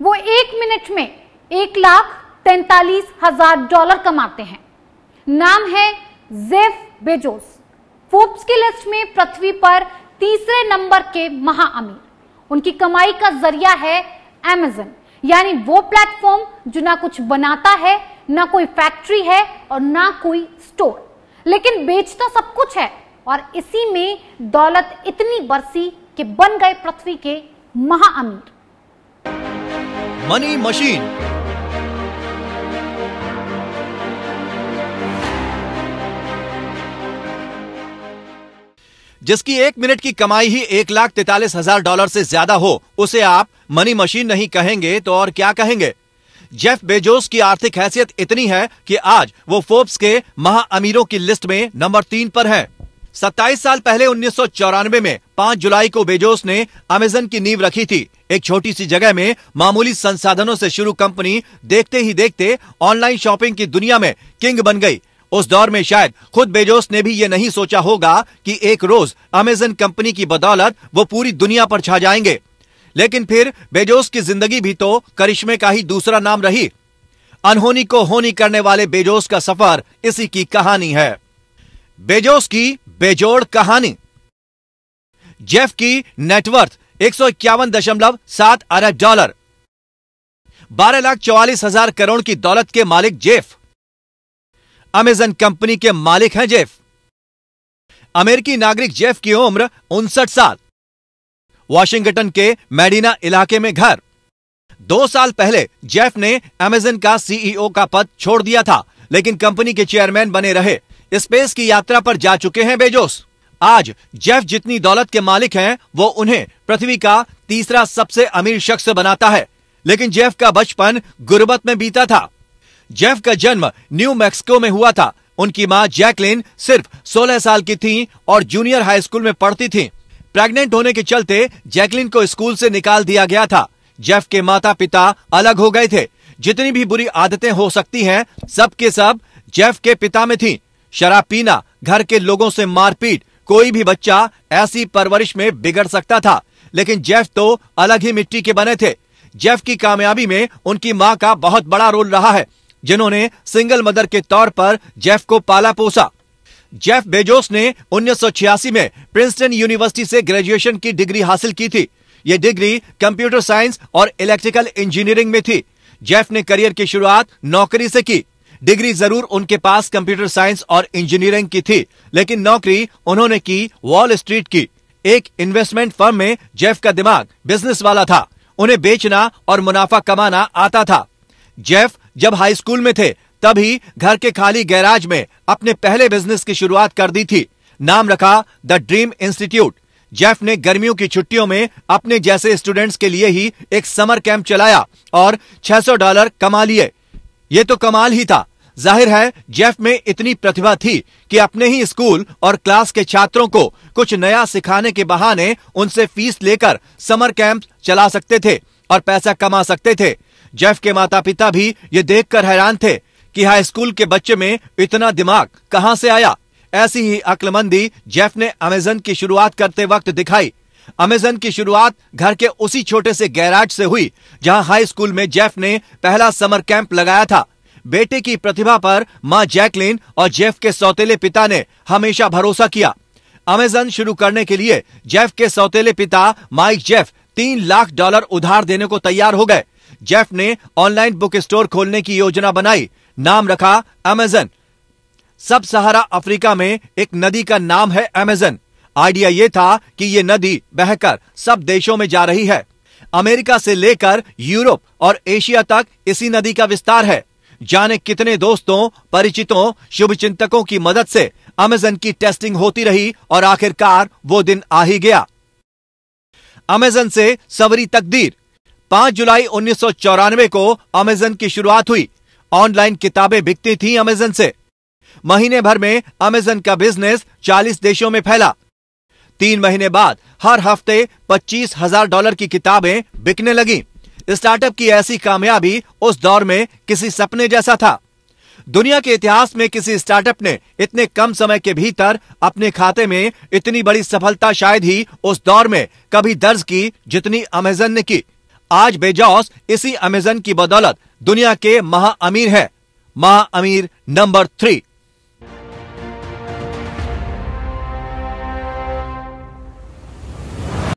वो एक मिनट में एक लाख तैतालीस हज़ार डॉलर कमाते हैं। नाम है जेफ बेजोस। फोर्ब्स की लिस्ट में पृथ्वी पर तीसरे नंबर के महाअमीर। उनकी कमाई का ज़रिया है एमेजन यानी वो प्लेटफॉर्म जो ना कुछ बनाता है, ना कोई फैक्ट्री है और ना कोई स्टोर। लेकिन बेचता सब कुछ है और इसी में दौलत इतनी बरसी कि बन गए पृथ्वी के महा अमीर मनी मशीन जिसकी एक मिनट की कमाई ही एक लाख तैतालीस हज़ार डॉलर से ज़्यादा हो, उसे आप मनी मशीन नहीं कहेंगे तो और क्या कहेंगे? जेफ बेजोस की आर्थिक हैसियत इतनी है कि आज वो फोर्ब्स के महाअमीरों की लिस्ट में नंबर तीन पर है। 27 साल पहले उन्नीस सौ चौरानवे में 5 जुलाई को बेजोस ने अमेजन की नींव रखी थी। एक छोटी सी जगह में मामूली संसाधनों से शुरू कंपनी देखते ही देखते ऑनलाइन शॉपिंग की दुनिया में किंग बन गई। उस दौर में शायद खुद बेजोस ने भी ये नहीं सोचा होगा कि एक रोज अमेजन कंपनी की बदौलत वो पूरी दुनिया पर छा जाएँगे। लेकिन फिर बेजोस की ज़िंदगी भी तो करिश्मे का ही दूसरा नाम रही। अनहोनी को होनी करने वाले बेजोस का सफ़र इसी की कहानी है। बेजोस की बेजोड़ कहानी। जेफ की नेटवर्थ एक सात अरब डॉलर। बारह लाख चौवालीस हज़ार करोड़ की दौलत के मालिक जेफ। अमेजन कंपनी के मालिक हैं जेफ। अमेरिकी नागरिक जेफ की उम्र उनसठ साल। वॉशिंगटन के मेडिना इलाके में घर। दो साल पहले जेफ ने अमेजन का सीईओ का पद छोड़ दिया था, लेकिन कंपनी के चेयरमैन बने रहे। स्पेस की यात्रा पर जा चुके हैं बेजोस। आज जेफ जितनी दौलत के मालिक हैं, वो उन्हें पृथ्वी का तीसरा सबसे अमीर शख्स बनाता है। लेकिन जेफ का बचपन गुर्बत में बीता था। जेफ का जन्म न्यू मैक्सिको में हुआ था। उनकी माँ जैकलिन सिर्फ़ 16 साल की थी और जूनियर हाई स्कूल में पढ़ती थी। प्रेग्नेंट होने के चलते जैकलिन को स्कूल से निकाल दिया गया था। जेफ के माता पिता अलग हो गए थे। जितनी भी बुरी आदतें हो सकती हैं सब के सब जेफ के पिता में थी। शराब पीना, घर के लोगों से मारपीट, कोई भी बच्चा ऐसी परवरिश में बिगड़ सकता था। लेकिन जेफ तो अलग ही मिट्टी के बने थे। जेफ की कामयाबी में उनकी माँ का बहुत बड़ा रोल रहा है, जिन्होंने सिंगल मदर के तौर पर जेफ को पाला पोसा। जेफ बेजोस ने 1986 में प्रिंसटन यूनिवर्सिटी से ग्रेजुएशन की डिग्री हासिल की थी। ये डिग्री कंप्यूटर साइंस और इलेक्ट्रिकल इंजीनियरिंग में थी। जेफ ने करियर की शुरुआत नौकरी से की। डिग्री ज़रूर उनके पास कंप्यूटर साइंस और इंजीनियरिंग की थी, लेकिन नौकरी उन्होंने की वॉल स्ट्रीट की। एक इन्वेस्टमेंट फर्म में जेफ का दिमाग बिज़नेस वाला था। उन्हें बेचना और मुनाफा कमाना आता था। जेफ जब हाई स्कूल में थे, तभी घर के खाली गैराज में अपने पहले बिज़नेस की शुरुआत कर दी थी। नाम रखा द ड्रीम इंस्टीट्यूट जेफ ने गर्मियों की छुट्टियों में अपने जैसे स्टूडेंट्स के लिए ही एक समर कैंप चलाया और 600 डॉलर कमा लिए। ये तो कमाल ही था। ज़ाहिर है, जेफ में इतनी प्रतिभा थी कि अपने ही स्कूल और क्लास के छात्रों को कुछ नया सिखाने के बहाने उनसे फ़ीस लेकर समर कैंप चला सकते थे और पैसा कमा सकते थे। जेफ के माता पिता भी ये देखकर हैरान थे कि हाई स्कूल के बच्चे में इतना दिमाग कहाँ से आया। ऐसी ही अक्लमंदी जेफ ने अमेजन की शुरुआत करते वक्त दिखाई अमेजन की शुरुआत घर के उसी छोटे से गैराज से हुई, जहाँ हाई स्कूल में जेफ ने पहला समर कैंप लगाया था। बेटे की प्रतिभा पर माँ जैकलिन और जेफ के सौतेले पिता ने हमेशा भरोसा किया। अमेजन शुरू करने के लिए जेफ के सौतेले पिता माइक जेफ तीन लाख डॉलर उधार देने को तैयार हो गए। जेफ ने ऑनलाइन बुक स्टोर खोलने की योजना बनाई। नाम रखा अमेजन सब सहारा अफ्रीका में एक नदी का नाम है अमेजन आइडिया यह था कि ये नदी बहकर सब देशों में जा रही है। अमेरिका से लेकर यूरोप और एशिया तक इसी नदी का विस्तार है। जाने कितने दोस्तों, परिचितों शुभ की मदद से अमेजन की टेस्टिंग होती रही और आखिरकार वो दिन आ ही गया। अमेजन से सवरी तकदीर। 5 जुलाई उन्नीस सौ चौरानवे को अमेजन की शुरुआत हुई। ऑनलाइन किताबें बिकती थी अमेजन से। महीने भर में अमेजन का बिज़नेस 40 देशों में फैला। तीन महीने बाद हर हफ़्ते पच्चीस हज़ार डॉलर की किताबें बिकने लगी। स्टार्टअप की ऐसी कामयाबी उस दौर में किसी सपने जैसा था। दुनिया के इतिहास में किसी स्टार्टअप ने इतने कम समय के भीतर अपने खाते में इतनी बड़ी सफलता शायद ही उस दौर में कभी दर्ज की जितनी अमेजन ने की। आज बेजॉस इसी अमेजन की बदौलत दुनिया के महाअमीर है। महाअमीर नंबर थ्री।